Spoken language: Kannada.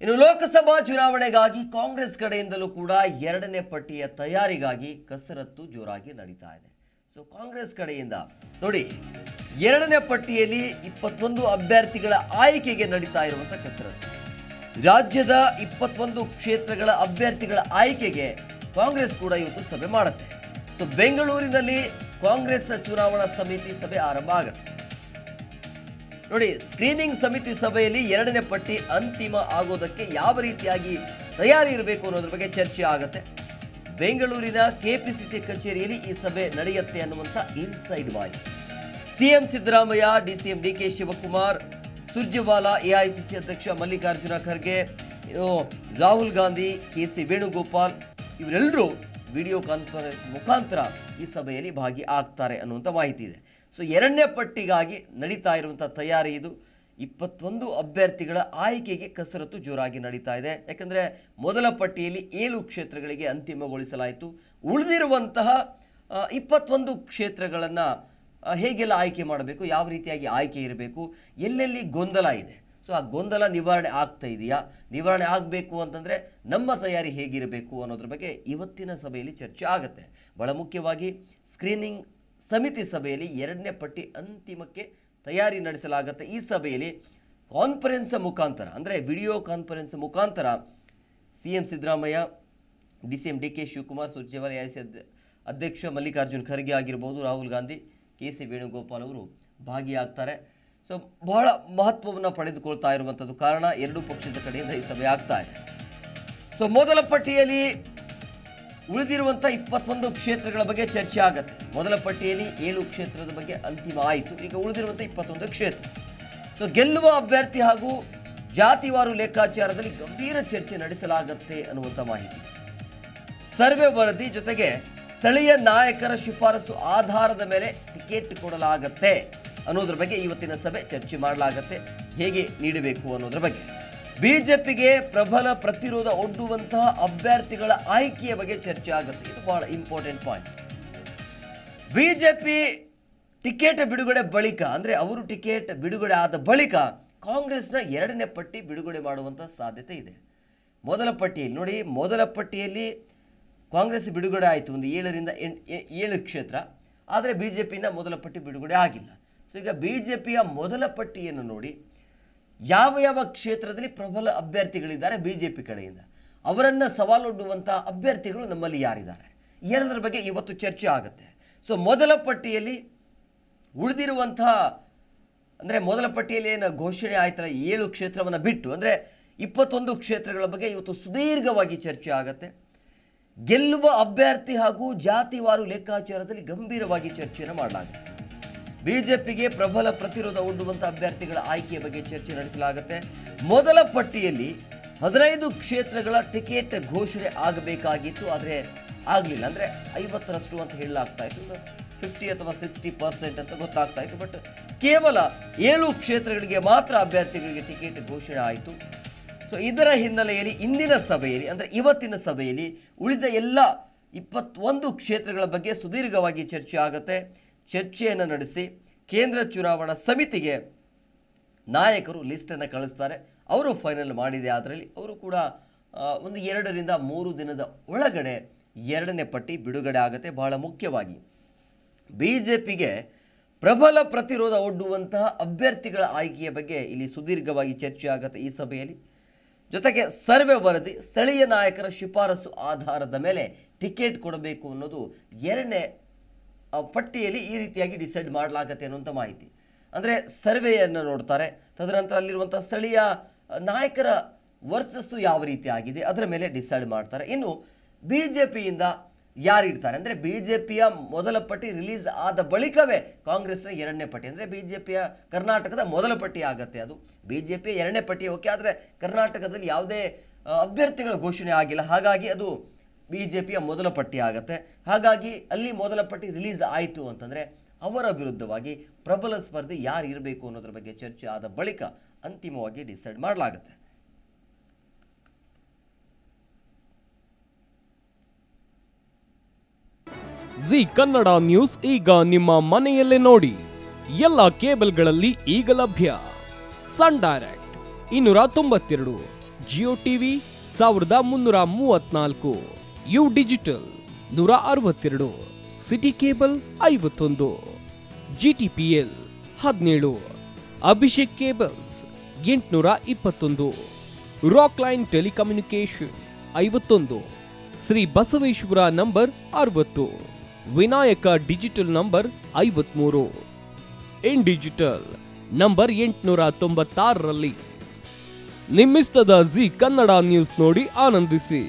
ಇನ್ನು ಲೋಕಸಭಾ ಚುನಾವಣೆಗಾಗಿ ಕಾಂಗ್ರೆಸ್ ಕಡೆಯಿಂದಲೂ ಕೂಡ ಎರಡನೇ ಪಟ್ಟಿಯ ತಯಾರಿಗಾಗಿ ಕಸರತ್ತು ಜೋರಾಗಿ ನಡೀತಾ ಇದೆ. ಸೊ ಕಾಂಗ್ರೆಸ್ ಕಡೆಯಿಂದ ನೋಡಿ, ಎರಡನೇ ಪಟ್ಟಿಯಲ್ಲಿ ಇಪ್ಪತ್ತೊಂದು ಅಭ್ಯರ್ಥಿಗಳ ಆಯ್ಕೆಗೆ ನಡೀತಾ ಇರುವಂತ ಕಸರತ್ತು. ರಾಜ್ಯದ ಇಪ್ಪತ್ತೊಂದು ಕ್ಷೇತ್ರಗಳ ಅಭ್ಯರ್ಥಿಗಳ ಆಯ್ಕೆಗೆ ಕಾಂಗ್ರೆಸ್ ಕೂಡ ಇವತ್ತು ಸಭೆ ಮಾಡುತ್ತೆ. ಸೊ ಬೆಂಗಳೂರಿನಲ್ಲಿ ಕಾಂಗ್ರೆಸ್ ಚುನಾವಣಾ ಸಮಿತಿ ಸಭೆ ಆರಂಭ ಆಗುತ್ತೆ. ನೋಡಿ ಸ್ಕ್ರೀನಿಂಗ್ ಸಮಿತಿ ಸಭೆಯಲ್ಲಿ ಎರಡನೇ ಪಟ್ಟಿ ಅಂತಿಮ ಆಗೋದಕ್ಕೆ ಯಾವ ರೀತಿಯಾಗಿ ತಯಾರಿ ಇರಬೇಕು ಅನ್ನೋದ್ರ ಬಗ್ಗೆ ಚರ್ಚೆ ಆಗುತ್ತೆ. ಬೆಂಗಳೂರಿನ ಕೆಪಿಸಿಸಿ ಕಚೇರಿಯಲ್ಲಿ ಈ ಸಭೆ ನಡೆಯುತ್ತೆ ಅನ್ನುವಂಥ inside voice CM Siddaramaiah, DCM D K Shivakumar, Surjewala AICC ಅಧ್ಯಕ್ಷ ಮಲ್ಲಿಕಾರ್ಜುನ ಖರ್ಗೆ ರಾಹುಲ್ ಗಾಂಧಿ, ಕೆ ಸಿ ವೇಣುಗೋಪಾಲ್ ಇವರೆಲ್ಲರೂ ವಿಡಿಯೋ ಕಾನ್ಫರೆನ್ಸ್ ಮುಖಾಂತರ ಈ ಸಭೆಯಲ್ಲಿ ಭಾಗಿ ಆಗ್ತಾರೆ ಅನ್ನುವಂಥ ಮಾಹಿತಿ ಇದೆ. ಸೊ ಎರಡನೇ ಪಟ್ಟಿಗಾಗಿ ನಡೀತಾ ಇರುವಂಥ ತಯಾರಿ ಇದು. ಇಪ್ಪತ್ತೊಂದು ಅಭ್ಯರ್ಥಿಗಳ ಆಯ್ಕೆಗೆ ಕಸರತ್ತು ಜೋರಾಗಿ ನಡೀತಾ ಇದೆ. ಯಾಕಂದರೆ ಮೊದಲ ಪಟ್ಟಿಯಲ್ಲಿ ಏಳು ಕ್ಷೇತ್ರಗಳಿಗೆ ಅಂತಿಮಗೊಳಿಸಲಾಯಿತು. ಉಳಿದಿರುವಂತಹ ಇಪ್ಪತ್ತೊಂದು ಕ್ಷೇತ್ರಗಳನ್ನು ಹೇಗೆಲ್ಲ ಆಯ್ಕೆ ಮಾಡಬೇಕು, ಯಾವ ರೀತಿಯಾಗಿ ಆಯ್ಕೆ ಇರಬೇಕು, ಎಲ್ಲೆಲ್ಲಿ ಗೊಂದಲ ಇದೆ. ಸೊ ಆ ಗೊಂದಲ ನಿವಾರಣೆ ಆಗ್ತಾ ಇದೆಯಾ? ನಿವಾರಣೆ ಆಗಬೇಕು ಅಂತಂದರೆ ನಮ್ಮ ತಯಾರಿ ಹೇಗಿರಬೇಕು ಅನ್ನೋದ್ರ ಬಗ್ಗೆ ಇವತ್ತಿನ ಸಭೆಯಲ್ಲಿ ಚರ್ಚೆ ಆಗುತ್ತೆ. ಬಹಳ ಮುಖ್ಯವಾಗಿ ಸ್ಕ್ರೀನಿಂಗ್ ಸಮಿತಿ ಸಭೆಯಲ್ಲಿ ಎರಡನೇ ಪಟ್ಟಿ ಅಂತಿಮಕ್ಕೆ ತಯಾರಿ ನಡೆಸಲಾಗುತ್ತೆ. ಈ ಸಭೆಯಲ್ಲಿ ಕಾನ್ಫರೆನ್ಸ್ ಮುಖಾಂತರ, ಅಂದರೆ ವಿಡಿಯೋ ಕಾನ್ಫರೆನ್ಸ್ ಮುಖಾಂತರ C M Siddaramaiah, D C M D K Shivakumar ಸುರ್ಜೇವಾಲಯ A C ಅಧ್ಯಕ್ಷ ಮಲ್ಲಿಕಾರ್ಜುನ್ ಖರ್ಗೆ ಆಗಿರ್ಬೋದು, ರಾಹುಲ್ ಗಾಂಧಿ, ಕೆ ಸಿ ವೇಣುಗೋಪಾಲ್ ಅವರು ಭಾಗಿಯಾಗ್ತಾರೆ. ಸೊ ಬಹಳ ಮಹತ್ವವನ್ನು ಪಡೆದುಕೊಳ್ತಾ ಇರುವಂಥದ್ದು ಕಾರಣ ಎರಡೂ ಪಕ್ಷದ ಕಡೆಯಿಂದ ಈ ಸಭೆ ಆಗ್ತಾ ಇದೆ. ಸೊ ಮೊದಲ ಪಟ್ಟಿಯಲ್ಲಿ ಉಳಿದಿರುವಂಥ ಇಪ್ಪತ್ತೊಂದು ಕ್ಷೇತ್ರಗಳ ಬಗ್ಗೆ ಚರ್ಚೆ ಆಗುತ್ತೆ. ಮೊದಲ ಪಟ್ಟಿಯಲ್ಲಿ ಏಳು ಕ್ಷೇತ್ರದ ಬಗ್ಗೆ ಅಂತಿಮ ಆಯಿತು ಈಗ ಉಳಿದಿರುವಂಥ ಇಪ್ಪತ್ತೊಂದು ಕ್ಷೇತ್ರ. ಸೊ ಗೆಲ್ಲುವ ಅಭ್ಯರ್ಥಿ ಹಾಗೂ ಜಾತಿವಾರು ಲೆಕ್ಕಾಚಾರದಲ್ಲಿ ಗಂಭೀರ ಚರ್ಚೆ ನಡೆಸಲಾಗುತ್ತೆ ಅನ್ನುವಂಥ ಮಾಹಿತಿ. ಸರ್ವೆ ವರದಿ ಜೊತೆಗೆ ಸ್ಥಳೀಯ ನಾಯಕರ ಶಿಫಾರಸು ಆಧಾರದ ಮೇಲೆ ಟಿಕೆಟ್ ಕೊಡಲಾಗತ್ತೆ ಅನ್ನೋದ್ರ ಬಗ್ಗೆ ಇವತ್ತಿನ ಸಭೆ ಚರ್ಚೆ ಮಾಡಲಾಗತ್ತೆ. ಹೇಗೆ ನೀಡಬೇಕು ಅನ್ನೋದ್ರ ಬಗ್ಗೆ. ಬಿಜೆಪಿಗೆ ಪ್ರಬಲ ಪ್ರತಿರೋಧ ಒಡ್ಡುವಂತಹ ಅಭ್ಯರ್ಥಿಗಳ ಆಯ್ಕೆಯ ಬಗ್ಗೆ ಚರ್ಚೆ ಆಗುತ್ತೆ. ಇದು ಬಹಳ ಇಂಪಾರ್ಟೆಂಟ್ ಪಾಯಿಂಟ್ ಬಿಜೆಪಿ ಟಿಕೆಟ್ ಬಿಡುಗಡೆ ಬಳಿಕ, ಅಂದರೆ ಅವರು ಟಿಕೆಟ್ ಬಿಡುಗಡೆ ಆದ ಬಳಿಕ ಕಾಂಗ್ರೆಸ್ನ ಎರಡನೇ ಪಟ್ಟಿ ಬಿಡುಗಡೆ ಮಾಡುವಂಥ ಸಾಧ್ಯತೆ ಇದೆ. ಮೊದಲ ಪಟ್ಟಿಯಲ್ಲಿ, ನೋಡಿ, ಮೊದಲ ಪಟ್ಟಿಯಲ್ಲಿ ಕಾಂಗ್ರೆಸ್ ಬಿಡುಗಡೆ ಆಯಿತು ಒಂದು ಏಳರಿಂದ ಎಂಟು ಏಳು ಕ್ಷೇತ್ರ. ಆದರೆ ಬಿ ಜೆ ಪಿಯಿಂದ ಮೊದಲ ಪಟ್ಟಿ ಬಿಡುಗಡೆ ಆಗಿಲ್ಲ. ಸೊ, ಈಗ ಬಿ ಜೆ ಪಿಯ ಮೊದಲ ಪಟ್ಟಿಯನ್ನು ನೋಡಿ ಯಾವ ಯಾವ ಕ್ಷೇತ್ರದಲ್ಲಿ ಪ್ರಬಲ ಅಭ್ಯರ್ಥಿಗಳಿದ್ದಾರೆ ಬಿ ಜೆ ಪಿ ಕಡೆಯಿಂದ? ಅವರನ್ನು ಸವಾಲೊಡ್ಡುವಂಥ ಅಭ್ಯರ್ಥಿಗಳು ನಮ್ಮಲ್ಲಿ ಯಾರಿದ್ದಾರೆ? ಎಲ್ಲದರ ಬಗ್ಗೆ ಇವತ್ತು ಚರ್ಚೆ ಆಗುತ್ತೆ. ಸೊ ಮೊದಲ ಪಟ್ಟಿಯಲ್ಲಿ ಉಳಿದಿರುವಂಥ, ಅಂದರೆ ಮೊದಲ ಪಟ್ಟಿಯಲ್ಲಿ ಏನು ಘೋಷಣೆ ಆಯ್ತಲ್ಲ, ಏಳು ಕ್ಷೇತ್ರವನ್ನು ಬಿಟ್ಟು, ಅಂದರೆ ಇಪ್ಪತ್ತೊಂದು ಕ್ಷೇತ್ರಗಳ ಬಗ್ಗೆ ಇವತ್ತು ಸುದೀರ್ಘವಾಗಿ ಚರ್ಚೆ ಆಗುತ್ತೆ. ಗೆಲ್ಲುವ ಅಭ್ಯರ್ಥಿ ಹಾಗೂ ಜಾತಿವಾರು ಲೆಕ್ಕಾಚಾರದಲ್ಲಿ ಗಂಭೀರವಾಗಿ ಚರ್ಚೆಯನ್ನು ಮಾಡಲಾಗುತ್ತೆ. ಬಿಜೆಪಿಗೆ ಪ್ರಬಲ ಪ್ರತಿರೋಧ ಒಡ್ಡುವಂಥ ಅಭ್ಯರ್ಥಿಗಳ ಆಯ್ಕೆಯ ಬಗ್ಗೆ ಚರ್ಚೆ ನಡೆಸಲಾಗುತ್ತೆ. ಮೊದಲ ಪಟ್ಟಿಯಲ್ಲಿ ಹದಿನೈದು ಕ್ಷೇತ್ರಗಳ ಟಿಕೆಟ್ ಘೋಷಣೆ ಆಗಬೇಕಾಗಿತ್ತು, ಆದರೆ ಆಗಲಿಲ್ಲ. ಅಂದರೆ ಐವತ್ತರಷ್ಟು ಅಂತ ಹೇಳಲಾಗ್ತಾ ಇತ್ತು. ಫಿಫ್ಟಿ ಅಥವಾ ಸಿಕ್ಸ್ಟಿ ಪರ್ಸೆಂಟ್ ಅಂತ ಗೊತ್ತಾಗ್ತಾ ಇತ್ತು. ಬಟ್ ಕೇವಲ ಏಳು ಕ್ಷೇತ್ರಗಳಿಗೆ ಮಾತ್ರ ಅಭ್ಯರ್ಥಿಗಳಿಗೆ ಟಿಕೆಟ್ ಘೋಷಣೆ ಆಯಿತು. ಸೊ ಇದರ ಹಿನ್ನೆಲೆಯಲ್ಲಿ ಇಂದಿನ ಸಭೆಯಲ್ಲಿ, ಅಂದರೆ ಇವತ್ತಿನ ಸಭೆಯಲ್ಲಿ ಉಳಿದ ಎಲ್ಲ ಇಪ್ಪತ್ತೊಂದು ಕ್ಷೇತ್ರಗಳ ಬಗ್ಗೆ ಸುದೀರ್ಘವಾಗಿ ಚರ್ಚೆ ಆಗುತ್ತೆ. ಚರ್ಚೆಯನ್ನು ನಡೆಸಿ ಕೇಂದ್ರ ಚುನಾವಣಾ ಸಮಿತಿಗೆ ನಾಯಕರು ಲಿಸ್ಟನ್ನು ಕಳಿಸ್ತಾರೆ. ಅವರು ಫೈನಲ್ ಮಾಡಿದೆ. ಅದರಲ್ಲಿ ಅವರು ಕೂಡ ಒಂದು ಎರಡರಿಂದ ಮೂರು ದಿನದ ಒಳಗಡೆ ಎರಡನೇ ಪಟ್ಟಿ ಬಿಡುಗಡೆ ಆಗುತ್ತೆ. ಬಹಳ ಮುಖ್ಯವಾಗಿ ಬಿ ಜೆ ಪಿಗೆ ಪ್ರಬಲ ಪ್ರತಿರೋಧ ಒಡ್ಡುವಂತಹ ಅಭ್ಯರ್ಥಿಗಳ ಆಯ್ಕೆಯ ಬಗ್ಗೆ ಇಲ್ಲಿ ಸುದೀರ್ಘವಾಗಿ ಚರ್ಚೆ ಆಗುತ್ತೆ ಈ ಸಭೆಯಲ್ಲಿ. ಜೊತೆಗೆ ಸರ್ವೆ ವರದಿ, ಸ್ಥಳೀಯ ನಾಯಕರ ಶಿಫಾರಸು ಆಧಾರದ ಮೇಲೆ ಟಿಕೆಟ್ ಕೊಡಬೇಕು ಅನ್ನೋದು ಎರಡನೇ ಪಟ್ಟಿಯಲ್ಲಿ ಈ ರೀತಿಯಾಗಿ ಡಿಸೈಡ್ ಮಾಡಲಾಗತ್ತೆ ಅನ್ನುವಂಥ ಮಾಹಿತಿ. ಅಂದರೆ ಸರ್ವೆಯನ್ನು ನೋಡ್ತಾರೆ, ತದನಂತರ ಅಲ್ಲಿರುವಂಥ ಸ್ಥಳೀಯ ನಾಯಕರ ವರ್ಸಸ್ಸು ಯಾವ ರೀತಿ ಆಗಿದೆ, ಅದರ ಮೇಲೆ ಡಿಸೈಡ್ ಮಾಡ್ತಾರೆ. ಇನ್ನು ಬಿ ಜೆ ಪಿಯಿಂದ ಯಾರು ಇರ್ತಾರೆ? ಅಂದರೆ ಬಿ ಜೆ ಪಿಯ ಮೊದಲ ಪಟ್ಟಿ ರಿಲೀಸ್ ಆದ ಬಳಿಕವೇ ಕಾಂಗ್ರೆಸ್ನ ಎರಡನೇ ಪಟ್ಟಿ. ಅಂದರೆ ಬಿ ಜೆ ಪಿಯ ಕರ್ನಾಟಕದ ಮೊದಲ ಪಟ್ಟಿ ಆಗುತ್ತೆ ಅದು. ಬಿ ಜೆ ಪಿಯ ಎರಡನೇ ಪಟ್ಟಿ ಓಕೆ, ಆದರೆ ಕರ್ನಾಟಕದಲ್ಲಿ ಯಾವುದೇ, ಅಭ್ಯರ್ಥಿಗಳ ಘೋಷಣೆ ಆಗಿಲ್ಲ. ಹಾಗಾಗಿ ಅದು ಬಿ ಜೆ ಪಿಯ ಮೊದಲ ಪಟ್ಟಿ ಆಗುತ್ತೆ. ಹಾಗಾಗಿ ಅಲ್ಲಿ ಮೊದಲ ಪಟ್ಟಿ ರಿಲೀಸ್ ಆಯಿತು ಅಂತಂದರೆ ಅವರ ವಿರುದ್ಧವಾಗಿ ಪ್ರಬಲ ಸ್ಪರ್ಧೆ ಯಾರು ಇರಬೇಕು ಅನ್ನೋದ್ರ ಬಗ್ಗೆ ಚರ್ಚೆ ಆದ ಬಳಿಕ ಅಂತಿಮವಾಗಿ ಡಿಸೈಡ್ ಮಾಡಲಾಗುತ್ತೆ. ಜಿ ಕನ್ನಡ ನ್ಯೂಸ್ ಈಗ ನಿಮ್ಮ ಮನೆಯಲ್ಲೇ ನೋಡಿ. ಎಲ್ಲ ಕೇಬಲ್ಗಳಲ್ಲಿ ಈಗ ಲಭ್ಯ. ಸನ್ ಡೈರೆಕ್ಟ್ ಇನ್ನೂರ ತೊಂಬತ್ತೆರಡು, ಜಿಯೋ ಟಿವಿ ಸಾವಿರದ ಮುನ್ನೂರ ಮೂವತ್ನಾಲ್ಕು ಯು ಡಿಜಿಟಲ್ ನೂರ ಅರವತ್ತೆರಡು, ಸಿಟಿ ಕೇಬಲ್ ಐವತ್ತೊಂದು ಜಿ ಟಿ ಪಿ ಎಲ್ ಹದಿನೇಳು, ಅಭಿಷೇಕ್ ಕೇಬಲ್ಸ್ ಎಂಟುನೂರ ಇಪ್ಪತ್ತೊಂದು, ರಾಕ್ ಲೈನ್ ಟೆಲಿಕಮ್ಯುನಿಕೇಶನ್ ಐವತ್ತೊಂದು, ಶ್ರೀ ಬಸವೇಶ್ವರ ನಂಬರ್ ಅರವತ್ತು, ವಿನಾಯಕ ಡಿಜಿಟಲ್ ನಂಬರ್ ಐವತ್ಮೂರು ಇನ್ ಡಿಜಿಟಲ್ ನಂಬರ್ ಎಂಟುನೂರ ತೊಂಬತ್ತಾರರಲ್ಲಿ. ನಿಮ್ಮಿಸ್ತದ ಜಿ ಕನ್ನಡ ನ್ಯೂಸ್ ನೋಡಿ ಆನಂದಿಸಿ.